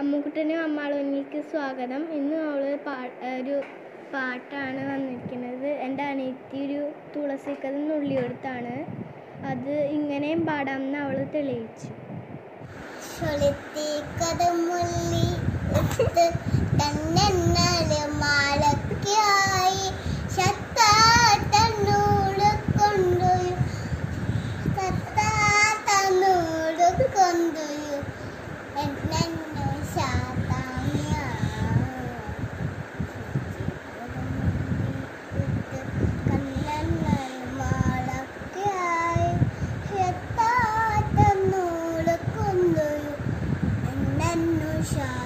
അമ്മുക്കുട്ടനും അമ്മാളുണ്ണിക്ക് സ്വാഗതം. ഇന്ന് അവൾ പാ ഒരു പാട്ടാണ് വന്നിരിക്കുന്നത്. എന്റെ അനിയത്തി ഒരു തുളസിക്കത് നുള്ളിയെടുത്താണ്. അത് ഇങ്ങനെയും പാടാം എന്ന് അവൾ തെളിയിച്ചു Russia.